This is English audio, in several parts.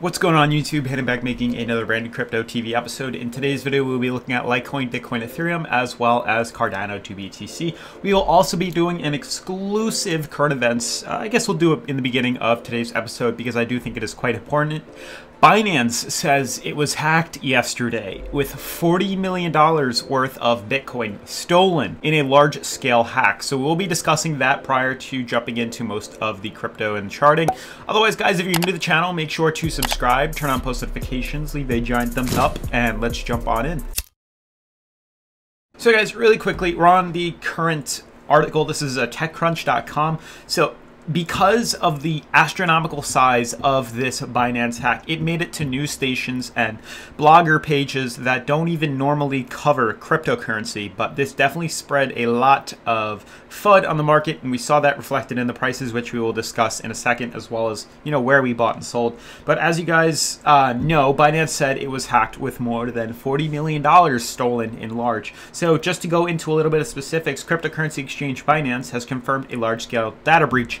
What's going on YouTube? Hayden back making another brand new crypto TV episode. In today's video, we'll be looking at Litecoin, Bitcoin, Ethereum, as well as Cardano to BTC. We will also be doing an exclusive current events. Uh, I guess we'll do it in the beginning of today's episode because I do think it is quite important. Binance says it was hacked yesterday with $40 million worth of Bitcoin stolen in a large scale hack. So we'll be discussing that prior to jumping into most of the crypto and charting. Otherwise, guys, if you're new to the channel, make sure to subscribe, turn on post notifications, leave a giant thumbs up, and let's jump on in. So guys, really quickly, we're on the current article. This is uh, a techcrunch.com. So because of the astronomical size of this Binance hack, it made it to news stations and blogger pages that don't even normally cover cryptocurrency. But this definitely spread a lot of FUD on the market, and we saw that reflected in the prices, which we will discuss in a second, as well as you know where we bought and sold. But as you guys uh, know, Binance said it was hacked with more than $40 million stolen in large. So just to go into a little bit of specifics, cryptocurrency exchange Binance has confirmed a large-scale data breach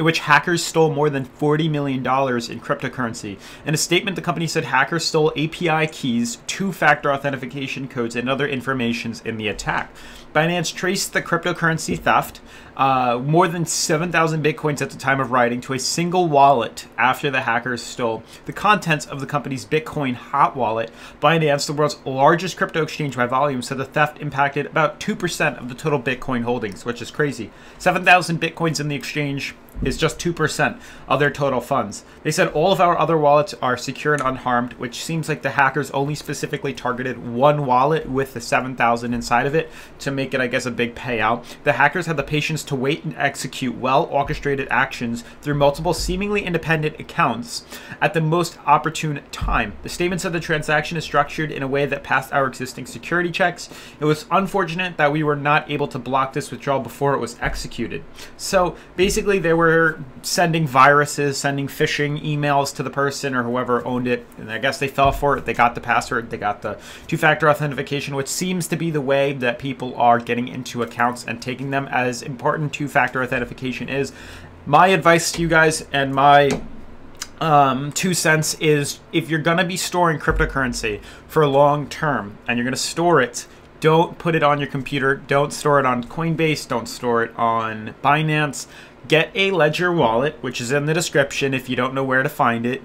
in which hackers stole more than $40 million in cryptocurrency. In a statement, the company said hackers stole API keys, two-factor authentication codes, and other informations in the attack. Binance traced the cryptocurrency theft, uh, more than 7,000 bitcoins at the time of writing, to a single wallet after the hackers stole the contents of the company's Bitcoin hot wallet. Binance, the world's largest crypto exchange by volume, said the theft impacted about 2% of the total Bitcoin holdings, which is crazy. 7,000 bitcoins in the exchange is just 2% of their total funds. They said all of our other wallets are secure and unharmed, which seems like the hackers only specifically targeted one wallet with the 7,000 inside of it to make it, I guess, a big payout. The hackers had the patience to wait and execute well orchestrated actions through multiple seemingly independent accounts at the most opportune time. The statement said the transaction is structured in a way that passed our existing security checks. It was unfortunate that we were not able to block this withdrawal before it was executed. So basically, they were were sending viruses, sending phishing emails to the person or whoever owned it. And I guess they fell for it. They got the password, they got the two factor authentication, which seems to be the way that people are getting into accounts and taking them as important two factor authentication is. My advice to you guys and my um, two cents is if you're going to be storing cryptocurrency for a long term and you're going to store it, don't put it on your computer. Don't store it on Coinbase. Don't store it on Binance get a Ledger wallet, which is in the description if you don't know where to find it,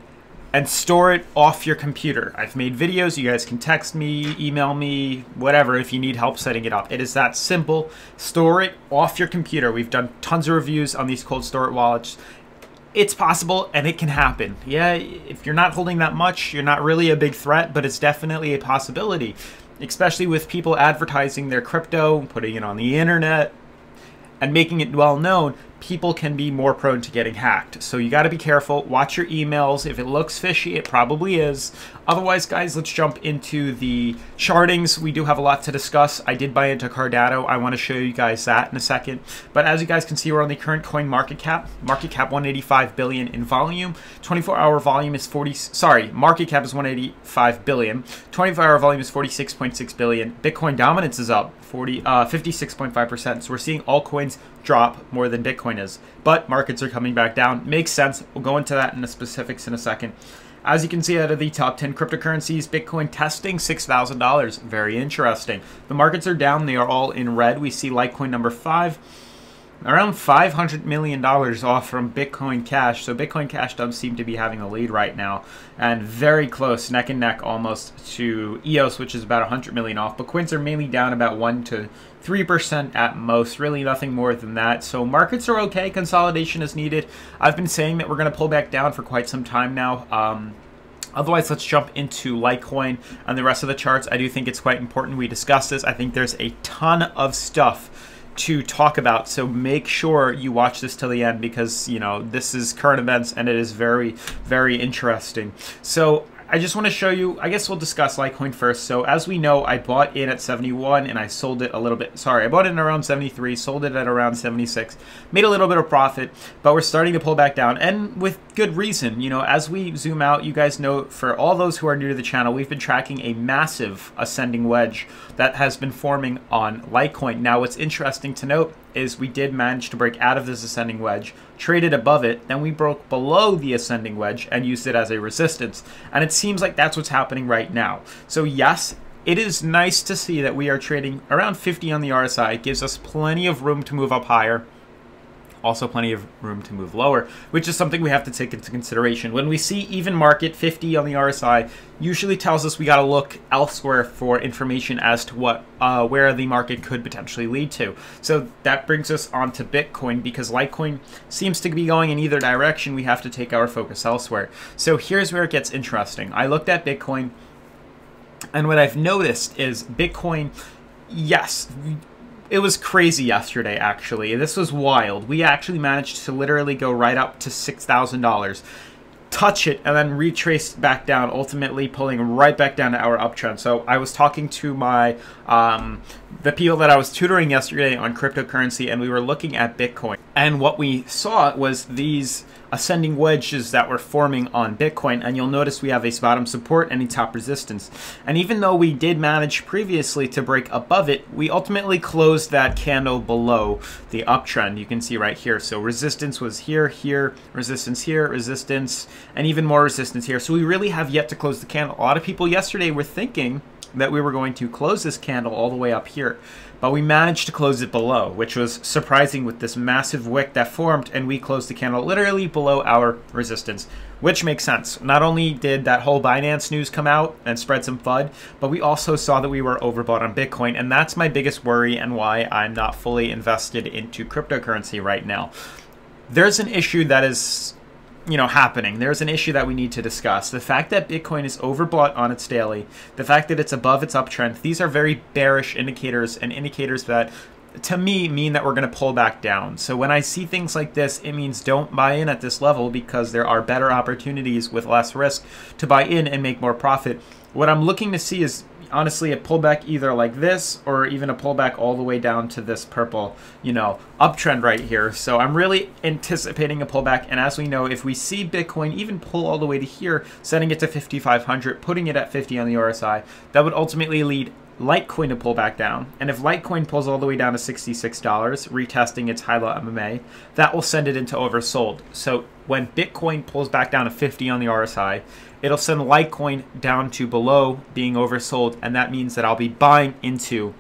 and store it off your computer. I've made videos. You guys can text me, email me, whatever if you need help setting it up. It is that simple. Store it off your computer. We've done tons of reviews on these cold storage wallets. It's possible and it can happen. Yeah, if you're not holding that much, you're not really a big threat, but it's definitely a possibility, especially with people advertising their crypto, putting it on the internet, and making it well known, people can be more prone to getting hacked. So you got to be careful. Watch your emails. If it looks fishy, it probably is. Otherwise, guys, let's jump into the chartings. We do have a lot to discuss. I did buy into Cardano. I want to show you guys that in a second. But as you guys can see, we're on the current coin market cap. Market cap 185 billion in volume. 24-hour volume is 40. Sorry, market cap is 185 billion. 24-hour volume is 46.6 billion. Bitcoin dominance is up 40, uh, 56.5%. So we're seeing all coins drop more than Bitcoin is. But markets are coming back down. Makes sense. We'll go into that in the specifics in a second. As you can see out of the top 10 cryptocurrencies, Bitcoin testing $6,000. Very interesting. The markets are down. They are all in red. We see Litecoin number 5 around $500 million off from Bitcoin Cash. So Bitcoin Cash does seem to be having a lead right now and very close, neck and neck almost to EOS, which is about 100 million off. But coins are mainly down about 1 to 3% at most, really nothing more than that. So markets are okay. Consolidation is needed. I've been saying that we're going to pull back down for quite some time now. Um, Otherwise, let's jump into Litecoin and the rest of the charts. I do think it's quite important we discuss this. I think there's a ton of stuff to talk about. So make sure you watch this till the end because, you know, this is current events and it is very, very interesting. So I just want to show you, I guess we'll discuss Litecoin first. So as we know, I bought in at 71 and I sold it a little bit, sorry, I bought it in around 73, sold it at around 76, made a little bit of profit, but we're starting to pull back down and with good reason. You know, as we zoom out, you guys know for all those who are new to the channel, we've been tracking a massive ascending wedge that has been forming on Litecoin. Now, what's interesting to note is we did manage to break out of this ascending wedge, traded above it, then we broke below the ascending wedge and used it as a resistance. And it seems like that's what's happening right now. So yes, it is nice to see that we are trading around 50 on the RSI. It gives us plenty of room to move up higher also plenty of room to move lower, which is something we have to take into consideration. When we see even market 50 on the RSI, usually tells us we got to look elsewhere for information as to what uh, where the market could potentially lead to. So that brings us on to Bitcoin because Litecoin seems to be going in either direction. We have to take our focus elsewhere. So here's where it gets interesting. I looked at Bitcoin, and what I've noticed is Bitcoin, yes it was crazy yesterday, actually. This was wild. We actually managed to literally go right up to $6,000, touch it, and then retrace back down, ultimately pulling right back down to our uptrend. So I was talking to my um, the people that I was tutoring yesterday on cryptocurrency, and we were looking at Bitcoin. And what we saw was these ascending wedges that were forming on Bitcoin. And you'll notice we have a bottom support and a top resistance. And even though we did manage previously to break above it, we ultimately closed that candle below the uptrend. You can see right here. So resistance was here, here, resistance here, resistance, and even more resistance here. So we really have yet to close the candle. A lot of people yesterday were thinking that we were going to close this candle all the way up here. But we managed to close it below, which was surprising with this massive wick that formed, and we closed the candle literally below our resistance, which makes sense. Not only did that whole Binance news come out and spread some FUD, but we also saw that we were overbought on Bitcoin, and that's my biggest worry and why I'm not fully invested into cryptocurrency right now. There's an issue that is you know happening. There's an issue that we need to discuss. The fact that bitcoin is overbought on its daily the fact that it's above its uptrend these are very bearish indicators and indicators that to me mean that we're going to pull back down. So when i see things like this it means don't buy in at this level because there are better opportunities with less risk to buy in and make more profit. What i'm looking to see is honestly a pullback either like this or even a pullback all the way down to this purple, you know, uptrend right here. So I'm really anticipating a pullback. And as we know, if we see Bitcoin even pull all the way to here, setting it to 5,500, putting it at 50 on the RSI, that would ultimately lead Litecoin to pull back down. And if Litecoin pulls all the way down to $66, retesting its high-low MMA, that will send it into oversold. So when Bitcoin pulls back down to 50 on the RSI, it'll send Litecoin down to below being oversold, and that means that I'll be buying into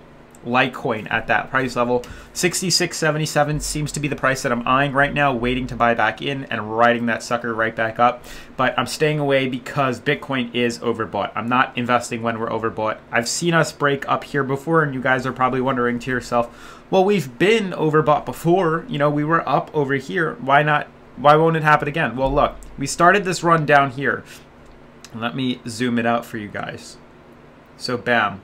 Litecoin at that price level. 66.77 seems to be the price that I'm eyeing right now, waiting to buy back in and riding that sucker right back up. But I'm staying away because Bitcoin is overbought. I'm not investing when we're overbought. I've seen us break up here before, and you guys are probably wondering to yourself, well, we've been overbought before. You know, we were up over here. Why not? Why won't it happen again? Well, look, we started this run down here. Let me zoom it out for you guys. So bam.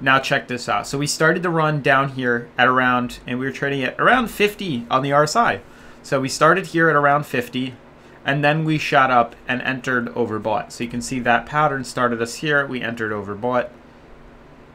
Now check this out. So we started the run down here at around, and we were trading at around 50 on the RSI. So we started here at around 50, and then we shot up and entered overbought. So you can see that pattern started us here. We entered overbought.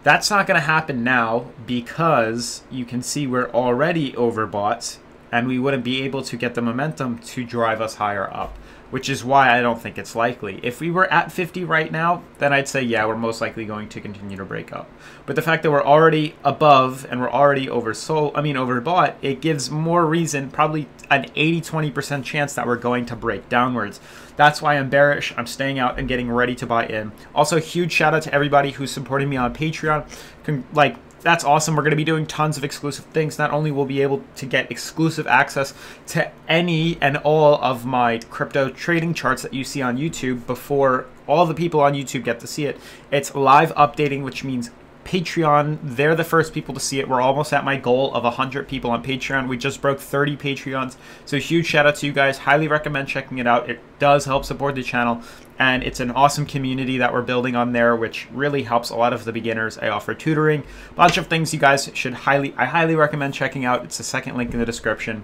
That's not going to happen now because you can see we're already overbought, and we wouldn't be able to get the momentum to drive us higher up which is why I don't think it's likely. If we were at 50 right now, then I'd say, yeah, we're most likely going to continue to break up. But the fact that we're already above and we're already oversold, I mean, overbought, it gives more reason, probably an 80-20% chance that we're going to break downwards. That's why I'm bearish. I'm staying out and getting ready to buy in. Also, huge shout out to everybody who's supporting me on Patreon. Con like, that's awesome. We're going to be doing tons of exclusive things. Not only will be able to get exclusive access to any and all of my crypto trading charts that you see on YouTube before all the people on YouTube get to see it. It's live updating, which means Patreon, they're the first people to see it. We're almost at my goal of 100 people on Patreon. We just broke 30 Patreons. So huge shout out to you guys. Highly recommend checking it out. It does help support the channel. And it's an awesome community that we're building on there, which really helps a lot of the beginners. I offer tutoring, a bunch of things you guys should highly, I highly recommend checking out. It's the second link in the description.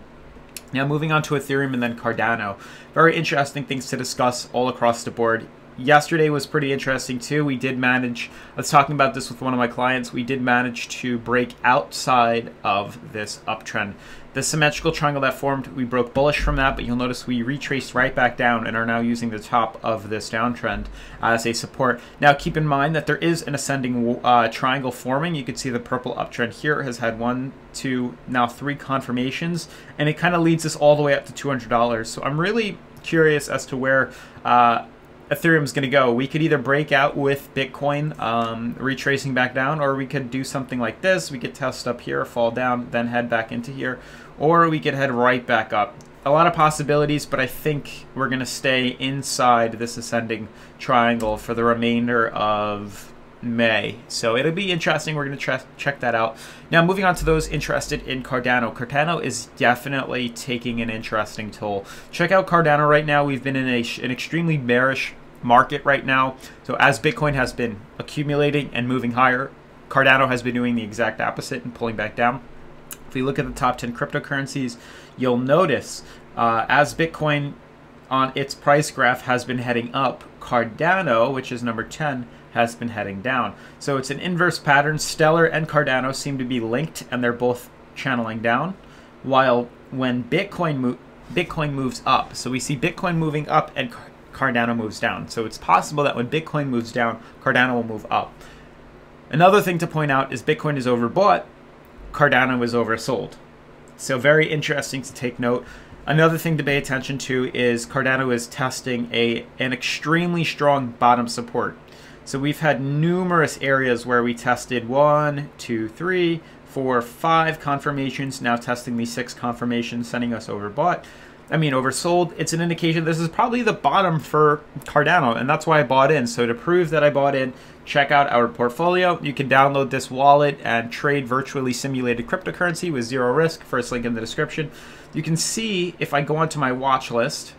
Now moving on to Ethereum and then Cardano. Very interesting things to discuss all across the board yesterday was pretty interesting too. We did manage, I was talking about this with one of my clients, we did manage to break outside of this uptrend. The symmetrical triangle that formed, we broke bullish from that, but you'll notice we retraced right back down and are now using the top of this downtrend as a support. Now keep in mind that there is an ascending uh, triangle forming. You can see the purple uptrend here has had one, two, now three confirmations, and it kind of leads us all the way up to $200. So I'm really curious as to where uh, Ethereum's going to go. We could either break out with Bitcoin um, retracing back down, or we could do something like this. We could test up here, fall down, then head back into here, or we could head right back up. A lot of possibilities, but I think we're going to stay inside this ascending triangle for the remainder of May. So it'll be interesting. We're going to check that out. Now, moving on to those interested in Cardano. Cardano is definitely taking an interesting toll. Check out Cardano right now. We've been in a, an extremely bearish market right now. So as Bitcoin has been accumulating and moving higher, Cardano has been doing the exact opposite and pulling back down. If we look at the top 10 cryptocurrencies, you'll notice uh, as Bitcoin on its price graph has been heading up, Cardano, which is number 10, has been heading down. So it's an inverse pattern. Stellar and Cardano seem to be linked and they're both channeling down. While when Bitcoin mo Bitcoin moves up, so we see Bitcoin moving up and Cardano moves down. So it's possible that when Bitcoin moves down, Cardano will move up. Another thing to point out is Bitcoin is overbought, Cardano is oversold. So very interesting to take note. Another thing to pay attention to is Cardano is testing a an extremely strong bottom support. So we've had numerous areas where we tested one, two, three, four, five confirmations, now testing these six confirmations, sending us overbought. I mean, oversold. It's an indication this is probably the bottom for Cardano, and that's why I bought in. So to prove that I bought in, check out our portfolio. You can download this wallet and trade virtually simulated cryptocurrency with zero risk. First link in the description. You can see if I go onto my watch list,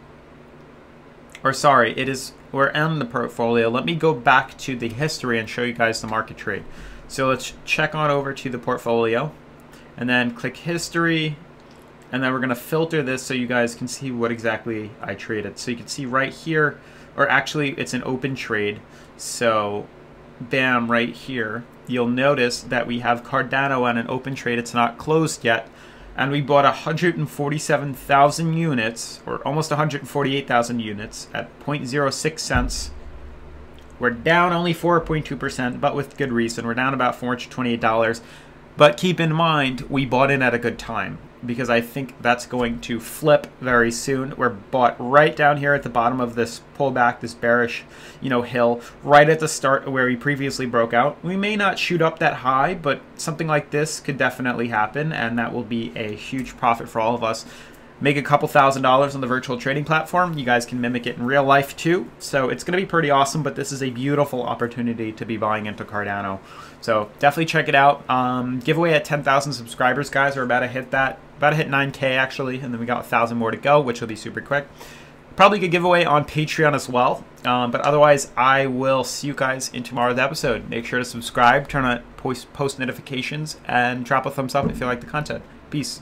or sorry, it is we're in the portfolio. Let me go back to the history and show you guys the market trade. So let's check on over to the portfolio and then click history and then we're going to filter this so you guys can see what exactly I traded. So you can see right here, or actually it's an open trade. So bam, right here, you'll notice that we have Cardano on an open trade. It's not closed yet and we bought 147,000 units, or almost 148,000 units, at 0.06 cents. We're down only 4.2%, but with good reason. We're down about $428. But keep in mind, we bought in at a good time because I think that's going to flip very soon. We're bought right down here at the bottom of this pullback, this bearish, you know, hill, right at the start where we previously broke out. We may not shoot up that high, but something like this could definitely happen, and that will be a huge profit for all of us. Make a couple thousand dollars on the virtual trading platform. You guys can mimic it in real life too. So it's going to be pretty awesome, but this is a beautiful opportunity to be buying into Cardano. So definitely check it out. Um, giveaway at 10,000 subscribers, guys. We're about to hit that about to hit 9K actually, and then we got a thousand more to go, which will be super quick. Probably a giveaway on Patreon as well. Um, but otherwise, I will see you guys in tomorrow's episode. Make sure to subscribe, turn on post, post notifications, and drop a thumbs up if you like the content. Peace.